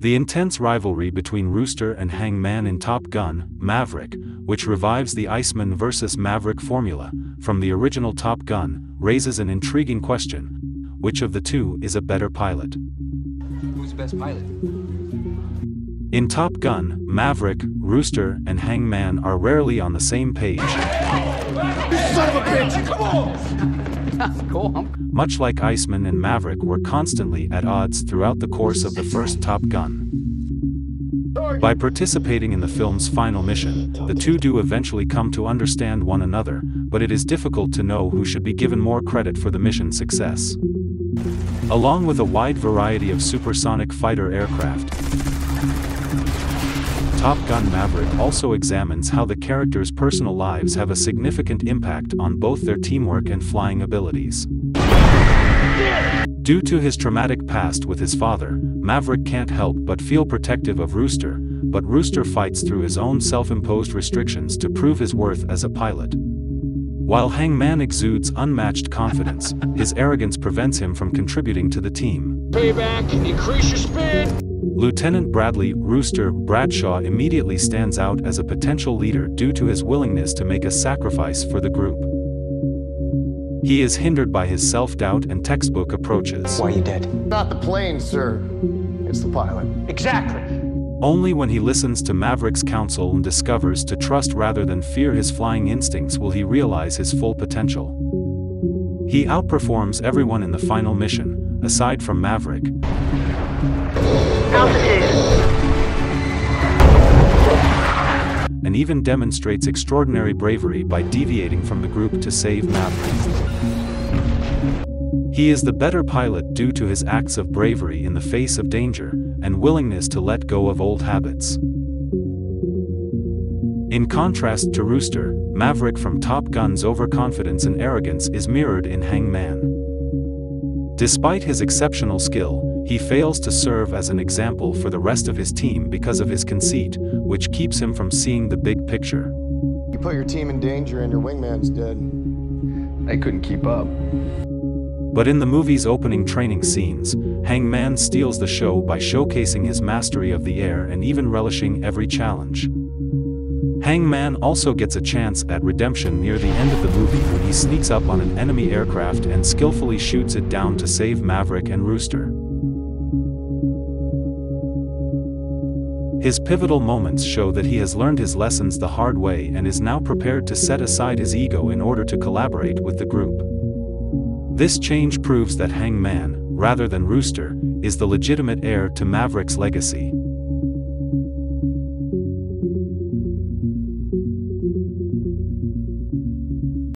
The intense rivalry between Rooster and Hangman in Top Gun, Maverick, which revives the Iceman vs. Maverick formula, from the original Top Gun, raises an intriguing question. Which of the two is a better pilot? Who's the best pilot? In Top Gun, Maverick, Rooster, and Hangman are rarely on the same page. Son of a bitch! Come on! Cool. Much like Iceman and Maverick were constantly at odds throughout the course of the first Top Gun. By participating in the film's final mission, the two do eventually come to understand one another, but it is difficult to know who should be given more credit for the mission's success. Along with a wide variety of supersonic fighter aircraft, Top Gun Maverick also examines how the characters' personal lives have a significant impact on both their teamwork and flying abilities. Due to his traumatic past with his father, Maverick can't help but feel protective of Rooster, but Rooster fights through his own self-imposed restrictions to prove his worth as a pilot. While Hangman exudes unmatched confidence, his arrogance prevents him from contributing to the team. Payback, increase your speed! Lieutenant Bradley Rooster Bradshaw immediately stands out as a potential leader due to his willingness to make a sacrifice for the group. He is hindered by his self-doubt and textbook approaches. Why are you dead? Not the plane, sir. It's the pilot. Exactly. Only when he listens to Maverick's counsel and discovers to trust rather than fear his flying instincts will he realize his full potential. He outperforms everyone in the final mission, aside from Maverick, and even demonstrates extraordinary bravery by deviating from the group to save Maverick. He is the better pilot due to his acts of bravery in the face of danger, and willingness to let go of old habits. In contrast to Rooster, Maverick from Top Gun's overconfidence and arrogance is mirrored in Hangman. Despite his exceptional skill, he fails to serve as an example for the rest of his team because of his conceit, which keeps him from seeing the big picture. You put your team in danger and your wingman's dead. They couldn't keep up. But in the movie's opening training scenes, Hangman steals the show by showcasing his mastery of the air and even relishing every challenge. Hangman also gets a chance at redemption near the end of the movie when he sneaks up on an enemy aircraft and skillfully shoots it down to save Maverick and Rooster. His pivotal moments show that he has learned his lessons the hard way and is now prepared to set aside his ego in order to collaborate with the group. This change proves that Hangman, rather than Rooster, is the legitimate heir to Maverick's legacy.